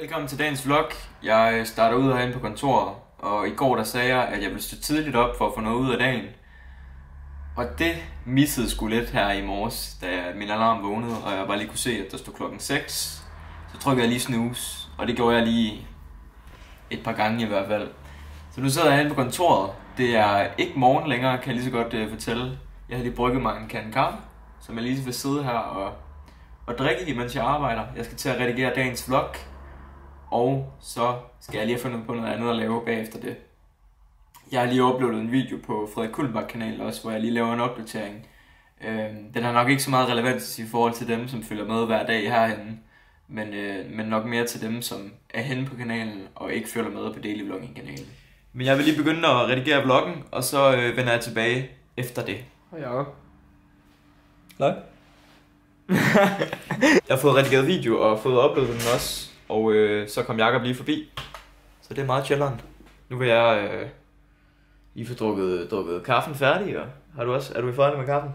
Velkommen til dagens vlog. Jeg starter ud herinde på kontoret, og i går der sagde jeg, at jeg ville stå tidligt op for at få noget ud af dagen. Og det missede sgu lidt her i morges, da min alarm vågnede, og jeg bare lige kunne se, at der stod klokken 6. Så trykkede jeg lige snooze, og det gjorde jeg lige et par gange i hvert fald. Så nu sidder jeg herinde på kontoret. Det er ikke morgen længere, kan jeg lige så godt uh, fortælle. Jeg har lige brygget mig en kande kaffe, som jeg lige vil sidde her og, og drikke, mens jeg arbejder. Jeg skal til at redigere dagens vlog, og så skal jeg lige have fundet på noget andet at lave bagefter det. Jeg har lige uploadet en video på Frederik Kulbak kanal også, hvor jeg lige laver en opdatering. Øhm, den har nok ikke så meget relevans i forhold til dem, som følger med hver dag herhenne. Men, øh, men nok mere til dem, som er henne på kanalen og ikke følger med på Daily Vlogging kanalen. Men jeg vil lige begynde at redigere vloggen, og så øh, vender jeg tilbage efter det. Hej Jacob. Nej. jeg har fået redigeret video og fået uploadet den også, og øh, så kom Jakob lige forbi. Så det er meget chilleren. Nu vil jeg øh, lige få drukket, drukket kaffen færdig, og har du også, er du færdig med kaffen?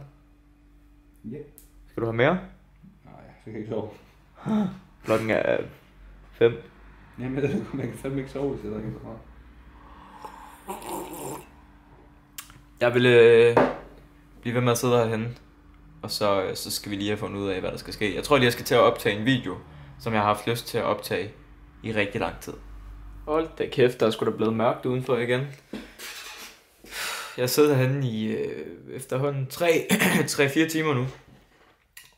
Ja. Skal du have mere? Nej, jeg fik ikke sove. Klokken er 5. Jamen, jeg ved, man kan fandme ikke sove, hvis jeg drikker så meget. Jeg vil øh, blive ved med at sidde herhenne, og så, øh, så skal vi lige have fundet ud af, hvad der skal ske. Jeg tror lige, jeg skal til at optage en video, som jeg har haft lyst til at optage i rigtig lang tid. Hold da kæft, der er sgu da blevet mørkt udenfor igen. Jeg sidder herinde i øh, efterhånden 3-4 timer nu.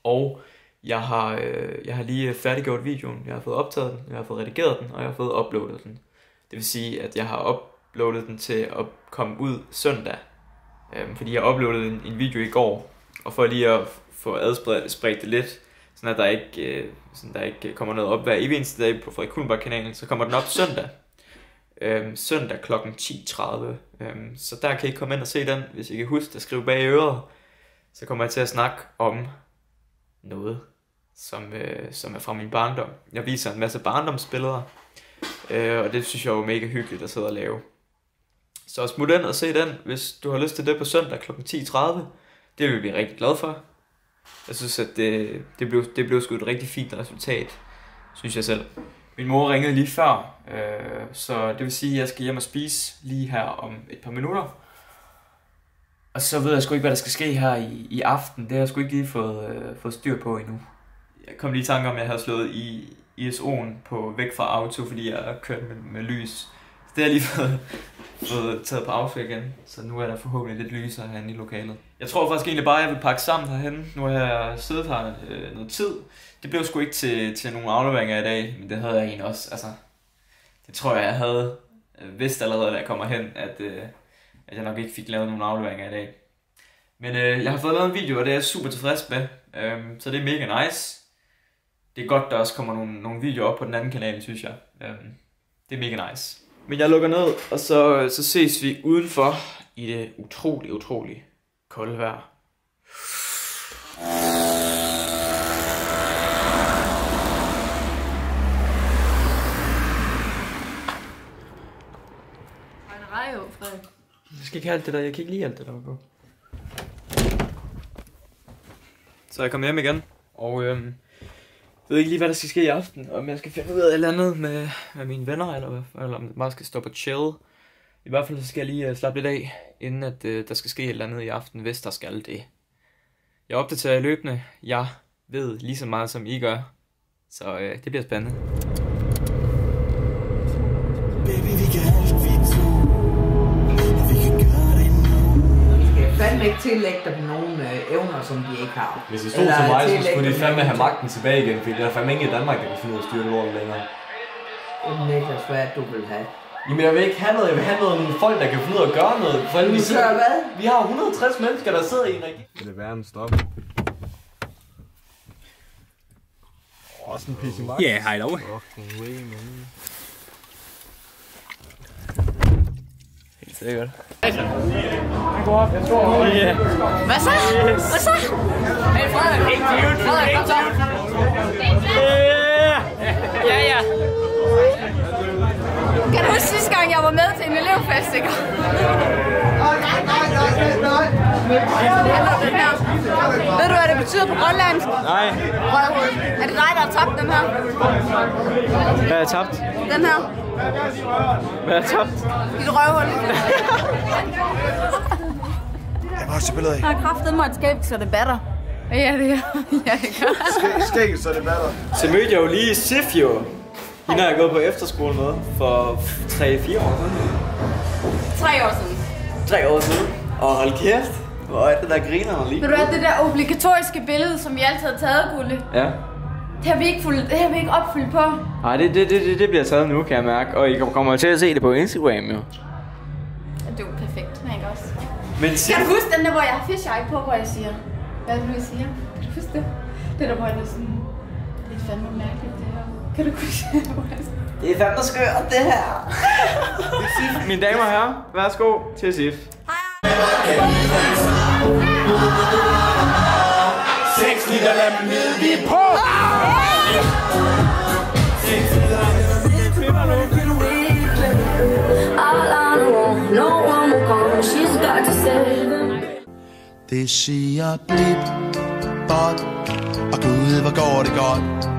Og jeg har, øh, jeg har lige færdiggjort videoen. Jeg har fået optaget den, jeg har fået redigeret den, og jeg har fået uploadet den. Det vil sige, at jeg har uploadet den til at komme ud søndag. Øhm, fordi jeg uploadede en, en video i går, og for lige at få adspredt det lidt, sådan at der ikke, øh, sådan der ikke kommer noget op hver evig eneste dag på Frederik Kuhlenberg kanalen, så kommer den op søndag. Øhm, søndag kl. 10.30. Øhm, så der kan I komme ind og se den, hvis I kan huske at skrive bag i øret. Så kommer jeg til at snakke om noget, som, øh, som er fra min barndom. Jeg viser en masse barndomsbilleder, øh, og det synes jeg er mega hyggeligt at sidde og lave. Så smut ind og se den, hvis du har lyst til det på søndag kl. 10.30. Det vil vi blive rigtig glad for. Jeg synes, at det, det, blev, det blev sgu et rigtig fint resultat, synes jeg selv. Min mor ringede lige før, øh, så det vil sige, at jeg skal hjem og spise lige her om et par minutter. Og så ved jeg sgu ikke, hvad der skal ske her i, i aften. Det har jeg sgu ikke lige fået, øh, fået styr på endnu. Jeg kom lige i tanke om, at jeg havde slået i ISO'en på væk fra auto, fordi jeg har kørt med, med lys. Det har jeg lige fået, fået taget på auto igen, så nu er der forhåbentlig lidt lysere herinde i lokalet. Jeg tror faktisk egentlig bare, at jeg vil pakke sammen herhen. Nu har jeg siddet her øh, noget tid. Det blev sgu ikke til, til nogle afleveringer i dag, men det havde jeg egentlig også. Altså, det tror jeg, jeg havde øh, vidst allerede, da jeg kommer hen, at, øh, at jeg nok ikke fik lavet nogle afleveringer i dag. Men øh, jeg har fået lavet en video, og det er jeg super tilfreds med. Øh, så det er mega nice. Det er godt, der også kommer nogle, nogle videoer op på den anden kanal, synes jeg. Øh, det er mega nice. Men jeg lukker ned, og så, så ses vi udenfor i det utrolig, utrolig kolde vejr. Jeg skal ikke have alt det der, jeg kan ikke lide alt det der var på. Så jeg kommer hjem igen, og øhm, ved ikke lige, hvad der skal ske i aften. Om jeg skal finde ud af et eller andet med, med mine venner, eller, eller om jeg bare skal stoppe og chill. I hvert fald så skal jeg lige uh, slappe lidt af, inden at uh, der skal ske et eller andet i aften, hvis der skal det. Jeg opdaterer løbende. Jeg ved lige så meget, som I gør. Så uh, det bliver spændende. Ikke tillægge dem nogle øh, evner, som de ikke har. Hvis det stod Eller til mig, så skulle de fandme have magten tilbage igen, fordi der er fandme ingen i Danmark, der kan finde ud af at styre lorten længere. Det er Niklas, hvad det, du vil have. Jamen jeg vil ikke have noget, jeg vil have noget, nogle folk, der kan finde ud af at gøre noget. For vi, gør hvad? vi har 160 mennesker, der sidder i en regering. Det er værre end stop. Også en pisse. Ja, hej dog. Fucking way, man. Helt sikkert. Hvad så? Hvad så? Hey, Frederik. Ikke cute. Frederik, kom så. Ja, ja. Kan du huske sidste gang, jeg var med til en elevfest, ikke? Nej, nej, nej, nej. Det betyder på grønlandsk? Nej, Røvhul. Er det dig, der har tabt den her? hvad har jeg tabt? Den her? Hvad har jeg tabt? Dit røvhul. Jeg må også billeder af. Jeg har kraftet mig et skæb, så det batter. Ja, det er. Ja, det gør. Skæg, så det batter. Så mødte jeg jo lige Sif jo. Hende har jeg gået på efterskole med for 3-4 år siden. Tre år siden. 3 år siden. Og hold kæft, hvor er det der griner lige. Ved du hvad, det der obligatoriske billede, som vi altid har taget, Gulle, Ja. det har vi ikke, fuldt, det har vi ikke opfyldt på. Nej, det, det, det, det, bliver taget nu, kan jeg mærke. Og I kommer til at se det på Instagram jo. Det er jo perfekt, ikke også? Men Sif, Kan du huske den der, hvor jeg har fisheye på, hvor jeg siger, hvad er det nu, jeg siger? Kan du huske det? Det der, hvor jeg er sådan, det er fandme mærkeligt, det her. Kan du huske det? det er fandme skørt, det her. Mine damer og herrer, værsgo til Sif. Seks liter lad vi er på! All no one. She's got to. Det siger blip, bot, og gud, hvor går det godt.